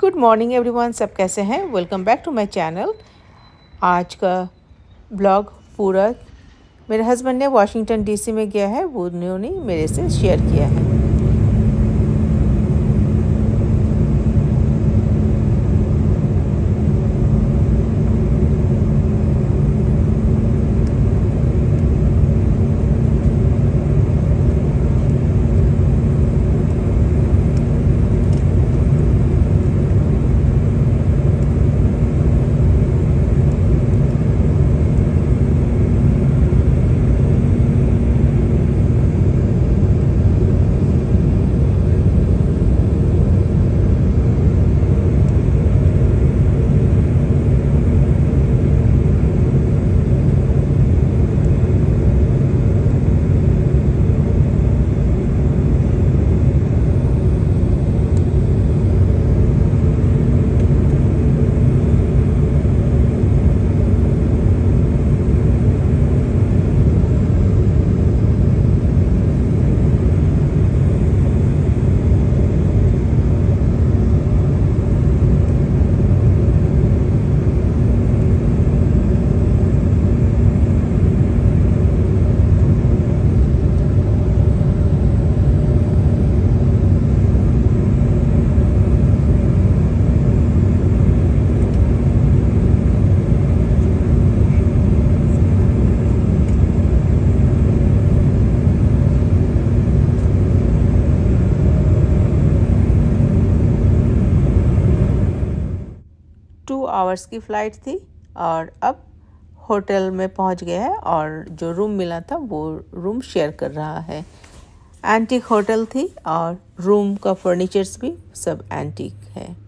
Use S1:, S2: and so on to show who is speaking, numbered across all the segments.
S1: Good morning everyone सब कैसे हैं? Welcome back to my channel आज का ब्लॉग पूरा मेरे हस्बैंड ने वाशिंगटन डीसी में गया है। वो उन्होंने मेरे से शेयर किया है टू आवर्स की फ़्लाइट थी और अब होटल में पहुँच गया है और जो रूम मिला था वो रूम शेयर कर रहा है। एंटीक होटल थी और रूम का फर्नीचर्स भी सब एंटीक है।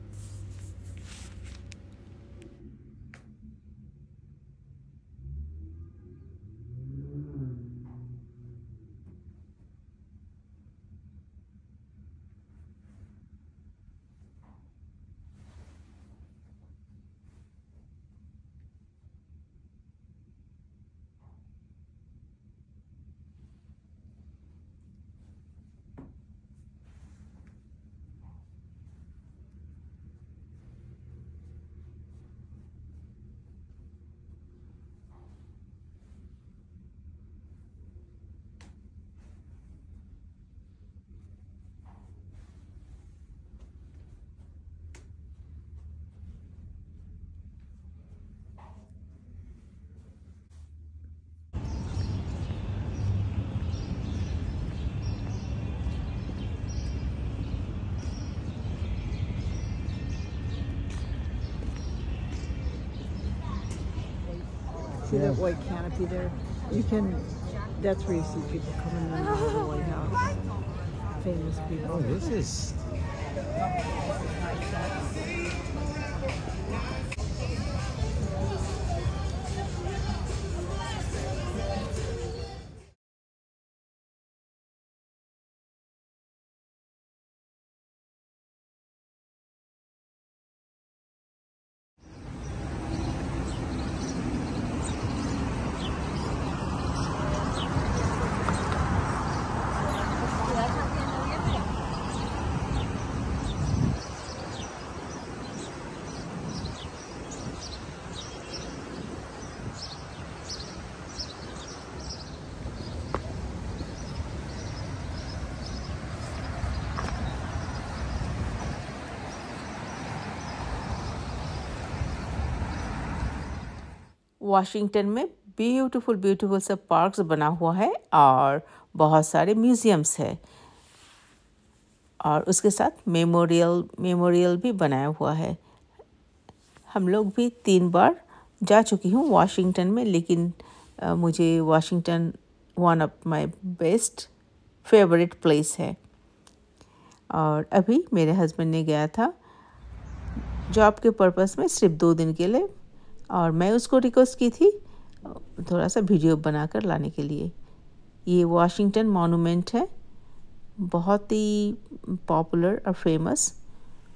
S2: See that white canopy there? You can, that's where you see people coming in and out of the White House. Famous people.
S3: Oh, this is.
S1: Washington में beautiful beautiful सब parks बना हुआ है और बहुत सारे म्यूज़ियम्स है। और उसके साथ मेमोरियल मेमोरियल भी बनाया हुआ है। हम लोग भी तीन बार जा चुकी हूँ वाशिंगटन में लेकिन आ, मुझे Washington one of my best favourite place है। और अभी मेरे हस्बैंड ने गया था। जॉब के पर्पस में सिर्फ़ दो दिन के लिए और मैं उसको रिक्वेस्ट की थी, थोड़ा सा वीडियो बनाकर लाने के लिए। ये वाशिंगटन मॉन्यूमेंट है, बहुत ही पॉपुलर और फ़ेमस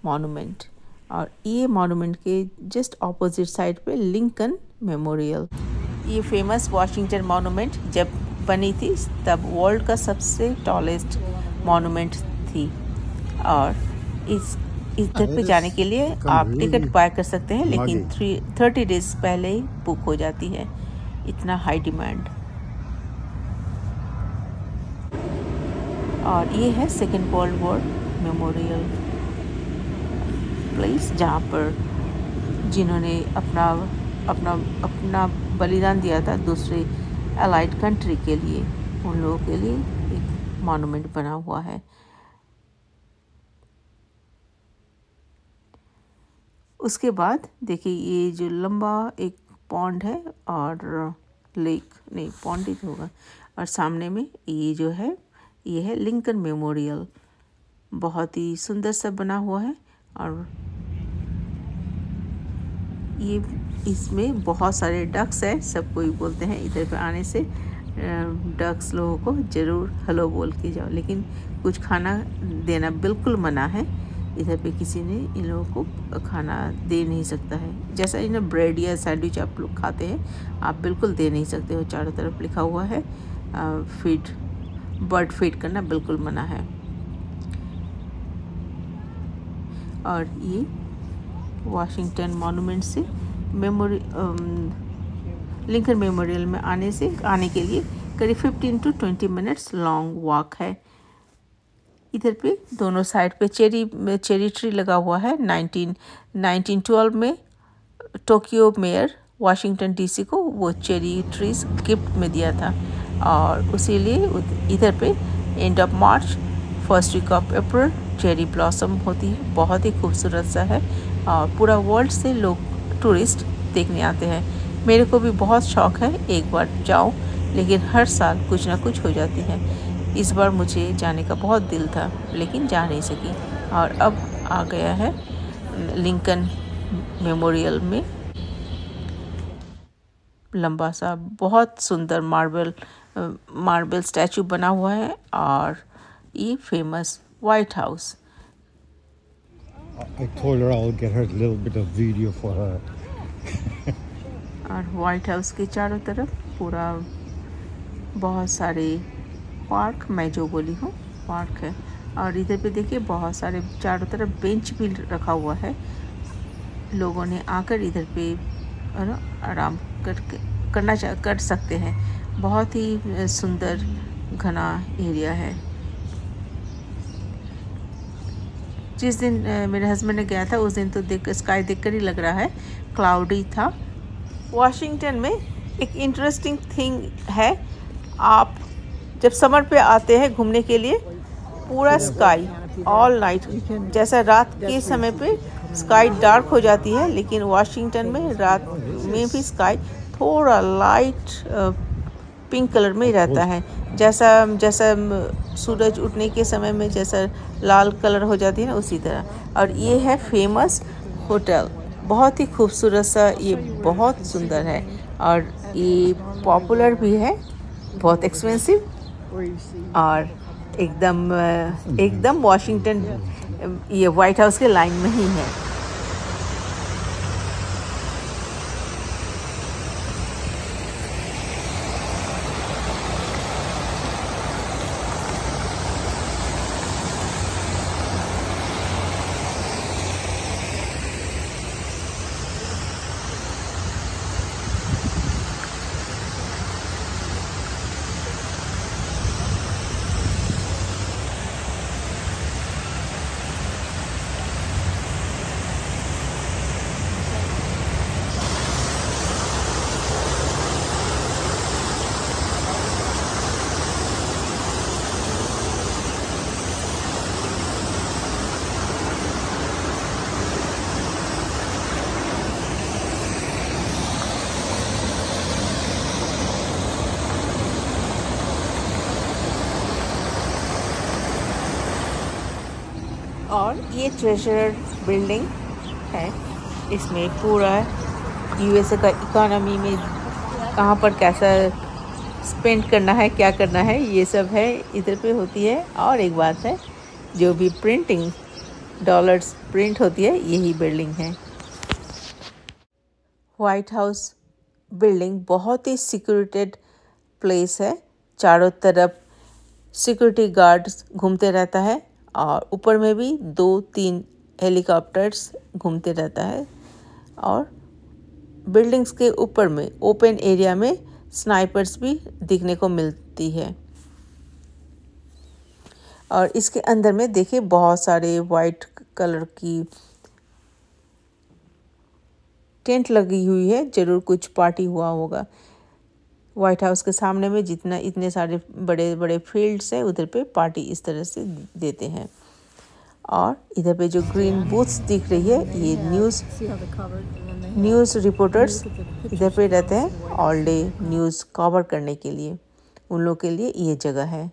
S1: मॉन्यूमेंट और ये मॉन्यूमेंट के जस्ट ऑपोजिट साइड पे लिंकन मेमोरियल ये फ़ेमस वाशिंगटन मॉन्यूमेंट जब बनी थी, तब वर्ल्ड का सबसे टॉलेस्ट मॉन्यूमेंट थी। और इस इधर पे जाने के लिए आप टिकट बाय कर सकते हैं लेकिन थ्री थर्टी डेज़ पहले ही बुक हो जाती है। इतना हाई डिमांड और ये है second world war memorial place जहाँ पर जिन्होंने अपना अपना अपना बलिदान दिया था दूसरे अलाइड कंट्री के लिए। उन लोगों के लिए एक मॉन्यूमेंट बना हुआ है। उसके बाद देखिए ये जो लंबा एक पॉन्ड है और लेक, नहीं, पॉन्ड ही तो होगा। और सामने में ये जो है, ये है लिंकन मेमोरियल। बहुत ही सुंदर सा बना हुआ है और ये इसमें बहुत सारे डक्स है सब कोई बोलते हैं इधर पे आने से। डक्स लोगों को ज़रूर हेलो बोल के जाओ, लेकिन कुछ खाना देना बिल्कुल मना है। इधर पे किसी ने इन लोगों को खाना दे नहीं सकता है। जैसा इन्हें ब्रेड या सैंडविच आप लोग खाते हैं, आप बिल्कुल दे नहीं सकते हो। चारों तरफ़ लिखा हुआ है फ़ीड बर्ड फ़ीड करना बिल्कुल मना है। और ये वाशिंगटन मॉन्यूमेंट से मेमोरी लिंकन मेमोरियल में आने से, आने के लिए करीब 15 टू 20 मिनट्स लॉन्ग वॉक है। इधर पे दोनों साइड पे चेरी चेरी ट्री लगा हुआ है। 19 1912 में टोक्यो मेयर वाशिंगटन डीसी को वो चेरी ट्रीज गिफ्ट में दिया था। और उसी लिए इधर पे end of March first week of April cherry blossom होती है। बहुत ही खूबसूरत सा है और पूरा वर्ल्ड से लोग टूरिस्ट देखने आते हैं। मेरे को भी बहुत शौक है एक बार जाऊँ, लेकिन हर साल कुछ ना कुछ हो जाती है। इस बार मुझे जाने का बहुत दिल था लेकिन जा नहीं सकी। और अब आ गया है लिंकन मेमोरियल में। लंबा सा बहुत सुंदर मार्बल मार्बल स्टैचू बना हुआ है और ये famous White House
S3: I told her I'll get her a little bit of video for her.
S1: और वाइट हाउस के चारों तरफ़ पूरा बहुत सारे पार्क, मैं जो बोली हूँ, पार्क है। और इधर पे देखिए बहुत सारे, चारों तरफ़ बेंच भी रखा हुआ है। लोगों ने आकर इधर पे आराम करके, करना कर सकते हैं। बहुत ही सुंदर घना एरिया है। जिस दिन मेरे हस्बैंड ने गया था, उस दिन तो देख, स्काई देखकर ही लग रहा है, क्लाउडी था। वाशिंगटन में एक इंटरेस्टिंग थिंग है, आप जब समर पे आते हैं घूमने के लिए, पूरा स्काई ऑल नाइट जैसा रात के समय पे स्काई डार्क हो जाती है, लेकिन वाशिंगटन में रात में भी स्काई थोड़ा लाइट पिंक कलर में ही रहता है। जैसा जैसा सूरज उठने के समय में जैसा लाल कलर हो जाती है ना, उसी तरह। और ये है फ़ेमस होटल बहुत ही खूबसूरत सा, ये बहुत सुंदर है। और ये पॉपुलर भी है, बहुत एक्सपेंसिव और एकदम एकदम वाशिंगटन ये व्हाइट हाउस के लाइन में ही है। और ये ट्रेजर बिल्डिंग है। इसमें पूरा यूएसए का इकोनॉमी में कहाँ पर कैसा स्पेंड करना है, क्या करना है, ये सब है, इधर पे होती है। और एक बात है, जो भी प्रिंटिंग डॉलर्स प्रिंट होती है, यही बिल्डिंग है। वाइट हाउस बिल्डिंग बहुत ही सिक्योरिटेड प्लेस है। चारों तरफ़ सिक्योरिटी गार्ड्स घूमते रहता है। और ऊपर में भी दो तीन हेलीकॉप्टर्स घूमते रहता है और बिल्डिंग्स के ऊपर में, ओपन एरिया में स्नाइपर्स भी दिखने को मिलती है। और इसके अंदर में देखिए बहुत सारे वाइट कलर की टेंट लगी हुई है, ज़रूर कुछ पार्टी हुआ होगा। वाइट हाउस के सामने में जितना, इतने सारे बड़े बड़े फील्ड्स हैं, उधर पे पार्टी इस तरह से देते हैं। और इधर पे जो ग्रीन बूथ्स दिख रही है, ये न्यूज़ न्यूज़ रिपोर्टर्स इधर पे रहते हैं ऑल डे न्यूज़ कवर करने के लिए। उन लोग के लिए ये जगह है।